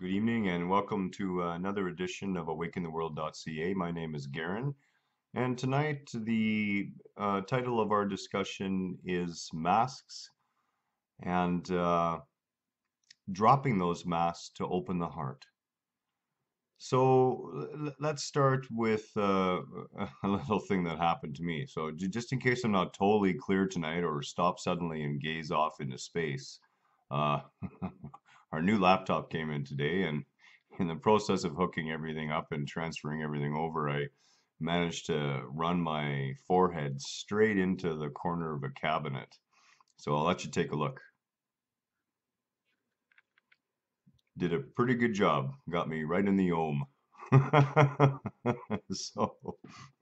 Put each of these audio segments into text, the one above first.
Good evening and welcome to uh, another edition of awakentheworld.ca. My name is Garhen, and tonight the uh, title of our discussion is Masks and uh, dropping those masks to open the heart. So let's start with uh, a little thing that happened to me. So just in case I'm not totally clear tonight or stop suddenly and gaze off into space, uh, our new laptop came in today and in the process of hooking everything up and transferring everything over, I managed to run my forehead straight into the corner of a cabinet. So I'll let you take a look. Did a pretty good job. Got me right in the ohm. so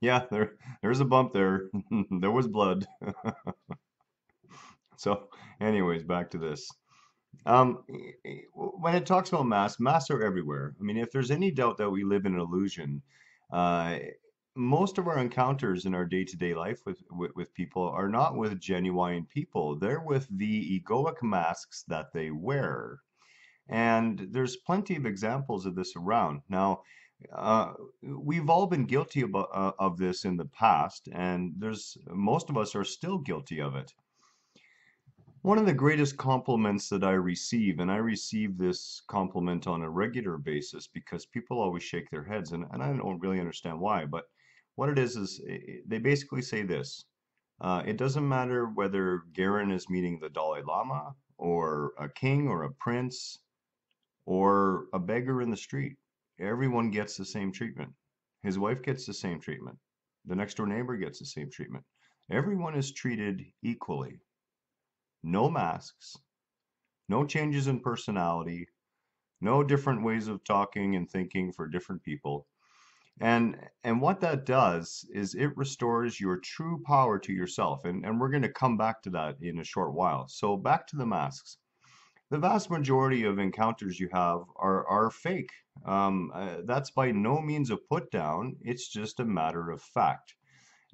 yeah, there there's a bump there. there was blood. so anyways, back to this. Um, when it talks about masks, masks are everywhere. I mean, if there's any doubt that we live in an illusion, uh, most of our encounters in our day-to-day life with, with, with people are not with genuine people. They're with the egoic masks that they wear. And there's plenty of examples of this around. Now, uh, we've all been guilty of, uh, of this in the past, and there's most of us are still guilty of it. One of the greatest compliments that I receive, and I receive this compliment on a regular basis because people always shake their heads, and, and I don't really understand why, but what it is is they basically say this. Uh, it doesn't matter whether Garhen is meeting the Dalai Lama or a king or a prince or a beggar in the street. Everyone gets the same treatment. His wife gets the same treatment. The next door neighbor gets the same treatment. Everyone is treated equally no masks, no changes in personality, no different ways of talking and thinking for different people. And and what that does is it restores your true power to yourself. And, and we're going to come back to that in a short while. So back to the masks. The vast majority of encounters you have are, are fake. Um, uh, that's by no means a put down. It's just a matter of fact.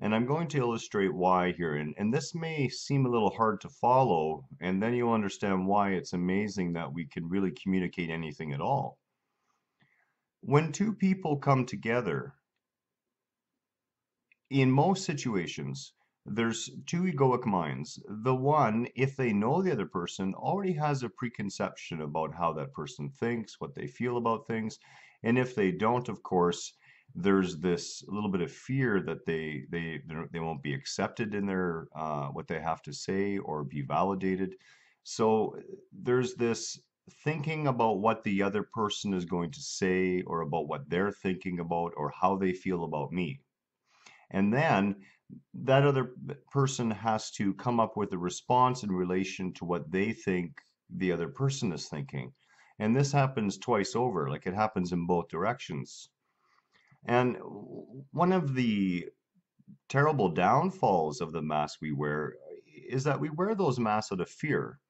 And I'm going to illustrate why here. And, and this may seem a little hard to follow, and then you'll understand why it's amazing that we can really communicate anything at all. When two people come together, in most situations, there's two egoic minds. The one, if they know the other person, already has a preconception about how that person thinks, what they feel about things. And if they don't, of course, there's this little bit of fear that they they they won't be accepted in their uh, what they have to say or be validated. So there's this thinking about what the other person is going to say or about what they're thinking about or how they feel about me. And then that other person has to come up with a response in relation to what they think the other person is thinking. And this happens twice over, like it happens in both directions. And one of the terrible downfalls of the mask we wear is that we wear those masks out of fear.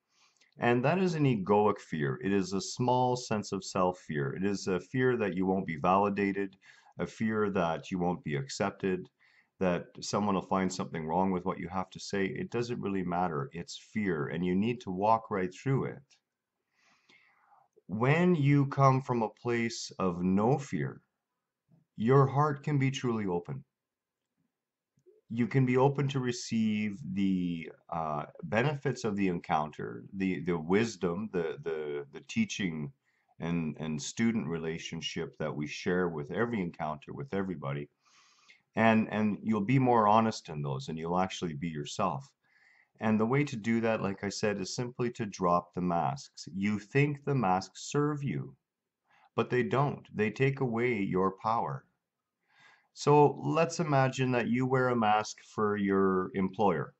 And that is an egoic fear. It is a small sense of self fear. It is a fear that you won't be validated, a fear that you won't be accepted, that someone will find something wrong with what you have to say. It doesn't really matter. It's fear, and you need to walk right through it. When you come from a place of no fear, your heart can be truly open. You can be open to receive the uh, benefits of the encounter, the the wisdom, the the the teaching and and student relationship that we share with every encounter with everybody, and and you'll be more honest in those, and you'll actually be yourself. And the way to do that, like I said, is simply to drop the masks. You think the masks serve you but they don't. They take away your power. So let's imagine that you wear a mask for your employer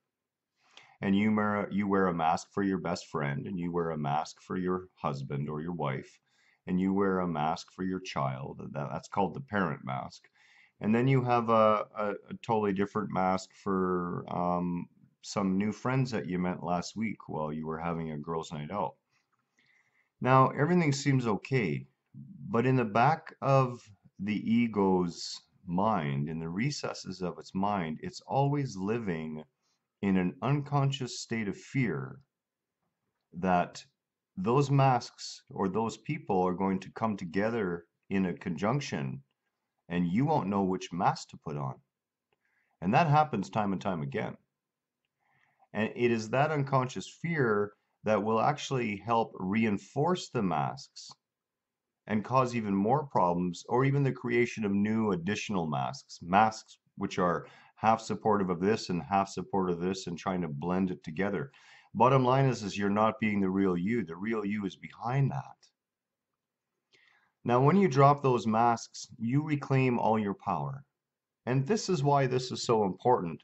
and you wear, you wear a mask for your best friend and you wear a mask for your husband or your wife and you wear a mask for your child. That's called the parent mask. And then you have a, a, a totally different mask for um, some new friends that you met last week while you were having a girls' night out. Now, everything seems okay but in the back of the ego's mind, in the recesses of its mind, it's always living in an unconscious state of fear that those masks or those people are going to come together in a conjunction and you won't know which mask to put on. And that happens time and time again. And it is that unconscious fear that will actually help reinforce the masks and cause even more problems or even the creation of new additional masks. Masks which are half supportive of this and half supportive of this and trying to blend it together. Bottom line is, is you're not being the real you. The real you is behind that. Now, when you drop those masks, you reclaim all your power. And this is why this is so important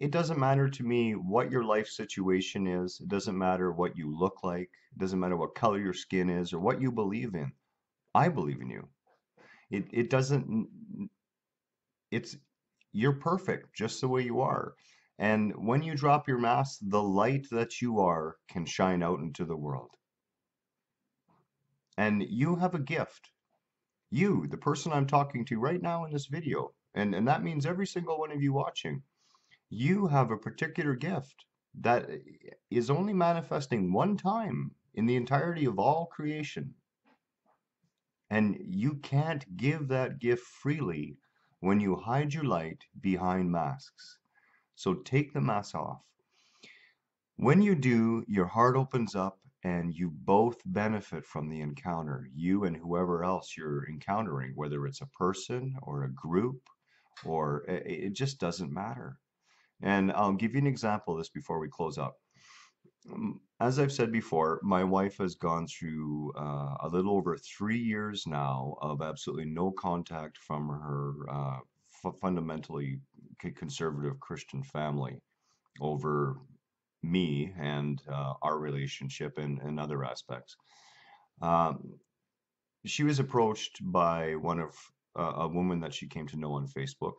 it doesn't matter to me what your life situation is. It doesn't matter what you look like. It doesn't matter what color your skin is or what you believe in. I believe in you. It it doesn't it's you're perfect just the way you are. And when you drop your mask, the light that you are can shine out into the world. And you have a gift. You, the person I'm talking to right now in this video, and, and that means every single one of you watching you have a particular gift that eh, is only manifesting one time in the entirety of all creation. And you can't give that gift freely when you hide your light behind masks. So take the mask off. When you do, your heart opens up and you both benefit from the encounter, you and whoever else you're encountering, whether it's a person or a group or it just doesn't matter. And I'll give you an example of this before we close up. Um, as I've said before, my wife has gone through uh, a little over three years now of absolutely no contact from her uh, fundamentally conservative Christian family over me and uh, our relationship and, and other aspects. Um, she was approached by one of a woman that she came to know on Facebook.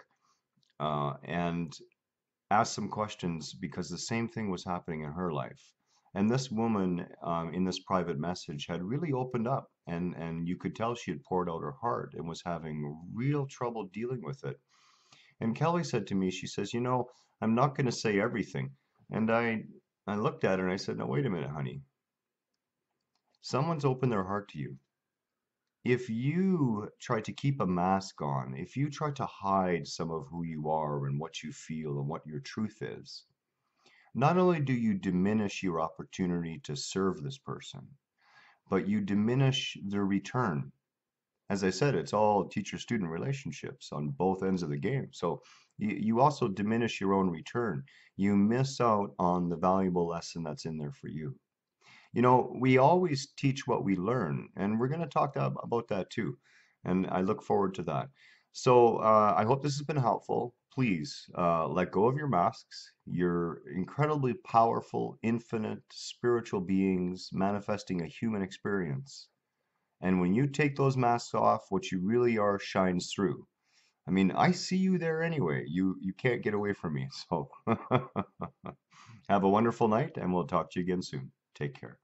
Uh, and asked some questions because the same thing was happening in her life. And this woman um, in this private message had really opened up, and, and you could tell she had poured out her heart and was having real trouble dealing with it. And Kelly said to me, she says, You know, I'm not going to say everything. And I, I looked at her and I said, No, wait a minute, honey. Someone's opened their heart to you if you try to keep a mask on, if you try to hide some of who you are and what you feel and what your truth is, not only do you diminish your opportunity to serve this person, but you diminish the return. As I said, it's all teacher student relationships on both ends of the game. So you, you also diminish your own return. You miss out on the valuable lesson that's in there for you. You know, we always teach what we learn, and we're going to talk about that too. And I look forward to that. So uh, I hope this has been helpful. Please uh, let go of your masks. You're incredibly powerful, infinite spiritual beings manifesting a human experience. And when you take those masks off, what you really are shines through. I mean, I see you there anyway. You you can't get away from me. So have a wonderful night, and we'll talk to you again soon. Take care.